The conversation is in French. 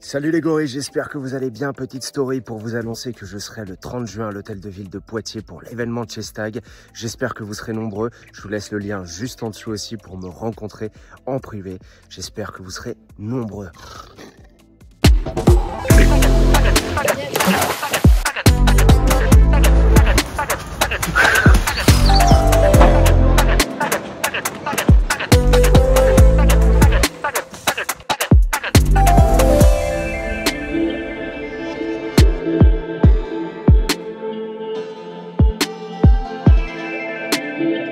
Salut les gorilles, j'espère que vous allez bien. Petite story pour vous annoncer que je serai le 30 juin à l'hôtel de ville de Poitiers pour l'événement Chestag. J'espère que vous serez nombreux. Je vous laisse le lien juste en dessous aussi pour me rencontrer en privé. J'espère que vous serez nombreux. Yeah.